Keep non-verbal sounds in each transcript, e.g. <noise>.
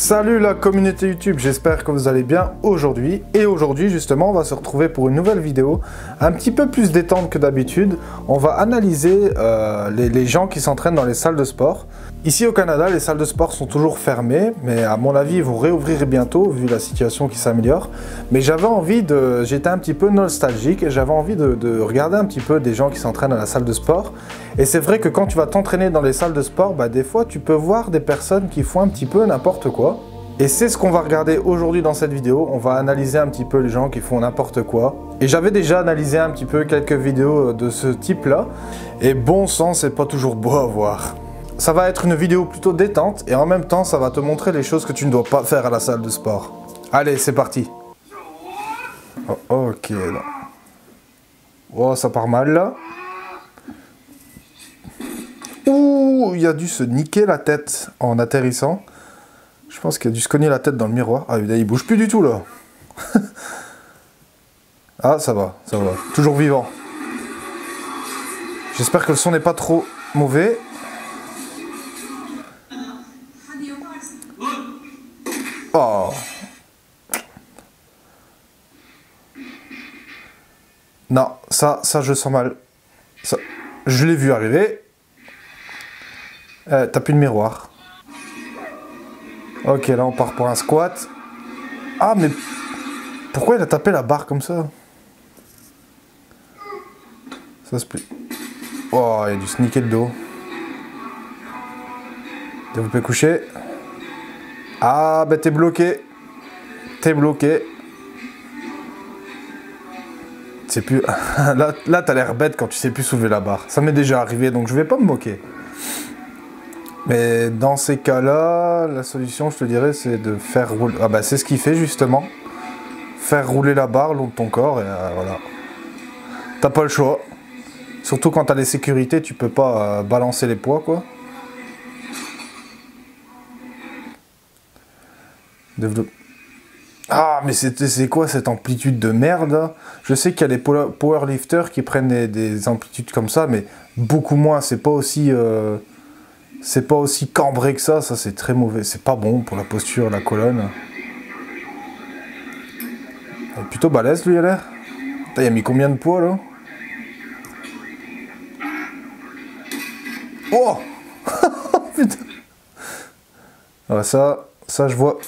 Salut la communauté YouTube, j'espère que vous allez bien aujourd'hui. Et aujourd'hui justement, on va se retrouver pour une nouvelle vidéo un petit peu plus détente que d'habitude. On va analyser euh, les, les gens qui s'entraînent dans les salles de sport. Ici au Canada, les salles de sport sont toujours fermées, mais à mon avis, ils vont réouvrir bientôt vu la situation qui s'améliore. Mais j'avais envie de... J'étais un petit peu nostalgique et j'avais envie de, de regarder un petit peu des gens qui s'entraînent à la salle de sport. Et c'est vrai que quand tu vas t'entraîner dans les salles de sport, bah, des fois tu peux voir des personnes qui font un petit peu n'importe quoi. Et c'est ce qu'on va regarder aujourd'hui dans cette vidéo. On va analyser un petit peu les gens qui font n'importe quoi. Et j'avais déjà analysé un petit peu quelques vidéos de ce type-là. Et bon sang, c'est pas toujours beau à voir. Ça va être une vidéo plutôt détente et en même temps, ça va te montrer les choses que tu ne dois pas faire à la salle de sport. Allez, c'est parti. Oh, ok. Oh, ça part mal là. Ouh, il a dû se niquer la tête en atterrissant. Je pense qu'il a dû se cogner la tête dans le miroir. Ah, il bouge plus du tout là. <laughs> ah, ça va, ça va. Toujours vivant. J'espère que le son n'est pas trop mauvais. Oh. Non, ça, ça je sens mal. Je l'ai vu arriver. Euh, T'as plus de miroir. Ok, là on part pour un squat. Ah, mais pourquoi il a tapé la barre comme ça? Ça se plaît. Oh, il a dû sneaker le dos. Développer coucher. Ah, bah t'es bloqué. T'es bloqué. C'est plus. <laughs> là, là t'as l'air bête quand tu sais plus soulever la barre. Ça m'est déjà arrivé, donc je vais pas me moquer. Mais dans ces cas-là, la solution, je te dirais, c'est de faire rouler. Ah bah c'est ce qu'il fait justement. Faire rouler la barre long de ton corps et euh, voilà. T'as pas le choix. Surtout quand t'as les sécurités, tu peux pas euh, balancer les poids quoi. Ah, mais c'est quoi cette amplitude de merde Je sais qu'il y a des powerlifters qui prennent des, des, amplitudes comme ça, mais beaucoup moins. C'est pas aussi. Euh, c'est pas aussi cambré que ça, ça c'est très mauvais. C'est pas bon pour la posture, la colonne. Il est plutôt balèze lui, a l'air. Il a mis combien de poids là? Oh <laughs> Putain Ça, ça je vois.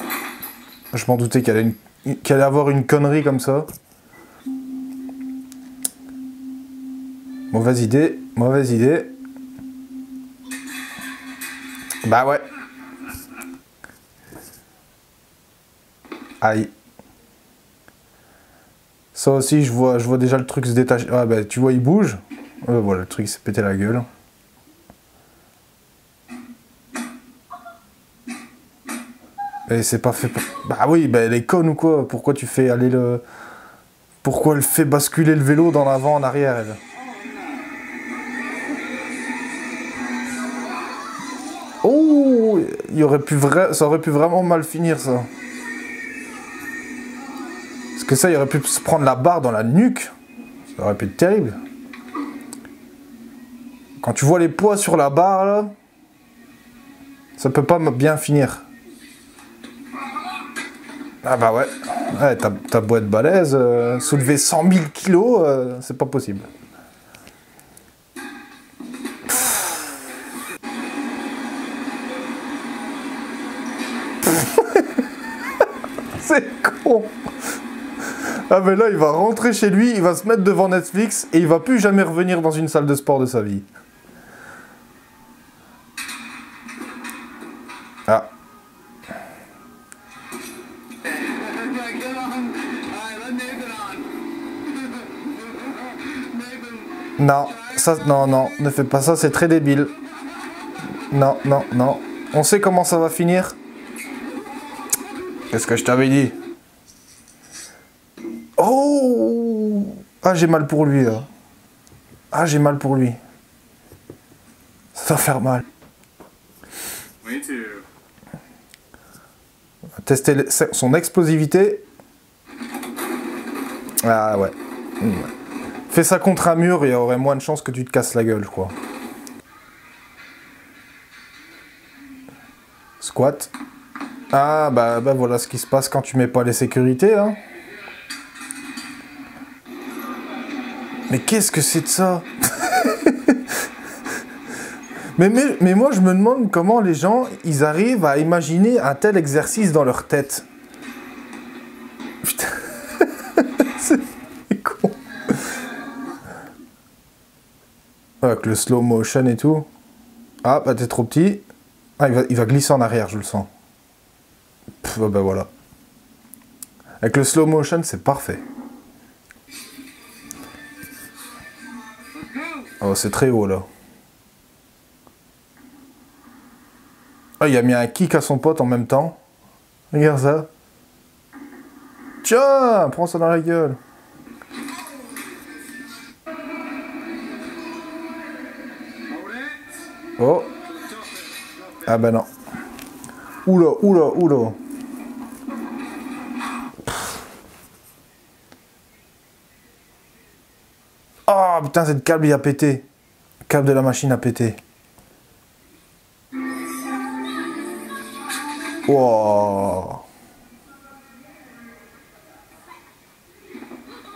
Je m'en doutais qu'elle allait, avoir une connerie comme ça. Mauvaise idée, mauvaise idée. Bah ouais. Aïe. Ça aussi, je vois, je vois déjà le truc se détacher. Ah bah tu vois, il bouge. Euh, voilà, le truc s'est pété la gueule. Et c'est pas fait pour... Bah oui, bah elle est conne ou quoi? Pourquoi tu fais aller le... Pourquoi elle fait basculer le vélo dans l'avant, en arrière, elle? Oh aurait pu. Ça aurait pu vraiment mal finir, ça. Parce que ça, il aurait pu se prendre la barre dans la nuque. Ça aurait pu être terrible. Quand tu vois les poids sur la barre, là, ça peut pas bien finir. Ah bah ouais, ouais ta, boîte balèze, euh, soulever 100 000 kilos, euh, c'est pas possible. <laughs> c'est con Ah mais là, il va rentrer chez lui, il va se mettre devant Netflix et il va plus jamais revenir dans une salle de sport de sa vie. Ah. Non, ça, non, non, ne fais pas ça, c'est très débile. Non, non, non. On sait comment ça va finir Qu'est-ce que je t'avais dit? Oh Ah, j'ai mal pour lui, là. Ah, j'ai mal pour lui. Ça va faire mal. Tester son explosivité. Ah ouais. ouais. Fais ça contre un mur, il y aurait moins de chances que tu te casses la gueule, je crois. Squat. Ah, bah, bah voilà ce qui se passe quand tu mets pas les sécurités, hein. Mais qu'est-ce que c'est de ça? <laughs> Mais, mais, mais, moi, je me demande comment les gens, ils arrivent à imaginer un tel exercice dans leur tête. Putain. c'est con. Avec le slow motion et tout. Ah, bah t'es trop petit. Ah, il va, il va glisser en arrière, je le sens. Pff, bah voilà. Avec le slow motion, c'est parfait. Oh, c'est très haut là. Ah, il a mis un kick à son pote en même temps. Regarde ça. Tiens, prends ça dans la gueule. Oh. Ah ben non. Oula, oula, oula. Oh putain, cette câble il a pété. Le câble de la machine a pété. Wow.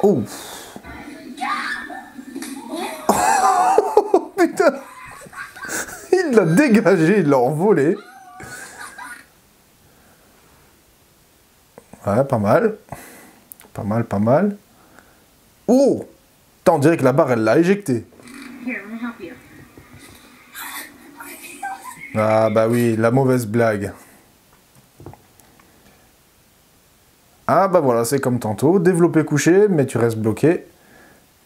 Oh. oh <laughs> putain. Il l'a dégagé, il l'a envolé. Ouais, pas mal. Pas mal, pas mal. Oh on dirait que la barre, elle l'a éjecté. Ah bah oui, la mauvaise blague. Ah bah voilà, c'est comme tantôt. Développer couché, mais tu restes bloqué.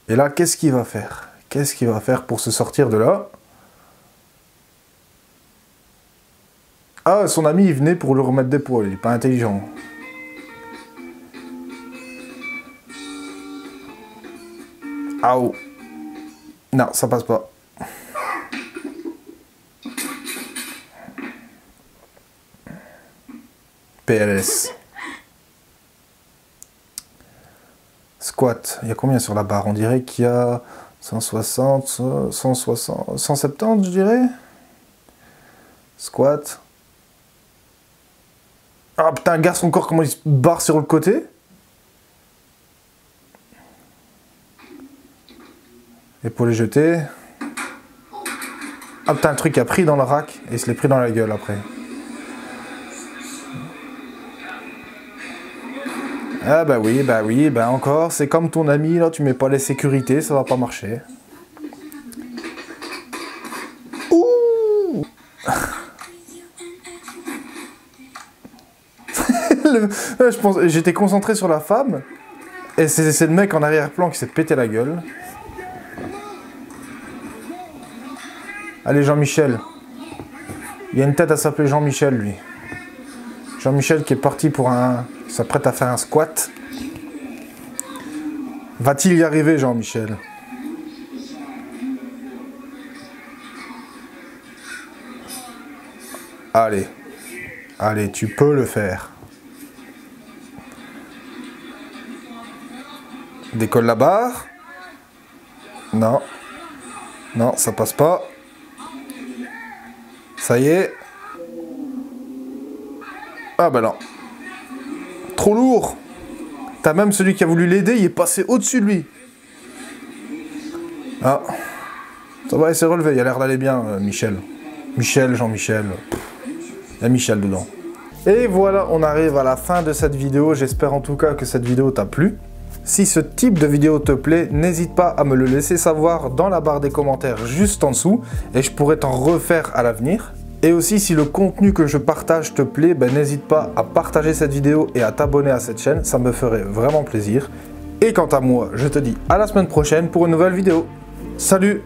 Et là, qu'est-ce qu'il va faire? Qu'est-ce qu'il va faire pour se sortir de là? Ah, son ami, il venait pour le remettre des poils. Il est pas intelligent. Ah Non, ça passe pas. PLS. Squat. Il y a combien sur la barre? On dirait qu'il y a 160, 160, 170, je dirais. Squat. Ah putain, garde son corps, comment il se barre sur le côté. Et pour les jeter... Ah putain, le truc a pris dans le rack et il se l'est pris dans la gueule après. Ah bah oui, bah oui, bah encore, c'est comme ton ami, là, tu mets pas les sécurités, ça va pas marcher. J'étais concentré sur la femme, et c'est le mec en arrière-plan qui s'est pété la gueule. Allez, Jean-Michel. Il y a une tête à s'appeler Jean-Michel, lui. Jean-Michel qui est parti pour un... s'apprête à faire un squat. Va-t-il y arriver, Jean-Michel? Allez. Allez, tu peux le faire. Décolle la barre. Non. Non, ça passe pas. Ça y est. Ah bah non. Trop lourd. T'as même celui qui a voulu l'aider, il est passé au-dessus de lui. Ah. Ça va, il s'est relevé, il a l'air d'aller bien, euh, Michel. Michel, Jean-Michel. Il y a Michel dedans. Et voilà, on arrive à la fin de cette vidéo. J'espère en tout cas que cette vidéo t'a plu. Si ce type de vidéo te plaît, n'hésite pas à me le laisser savoir dans la barre des commentaires juste en dessous et je pourrais t'en refaire à l'avenir. Et aussi, si le contenu que je partage te plaît, ben, n'hésite pas à partager cette vidéo et à t'abonner à cette chaîne, ça me ferait vraiment plaisir. Et quant à moi, je te dis à la semaine prochaine pour une nouvelle vidéo. Salut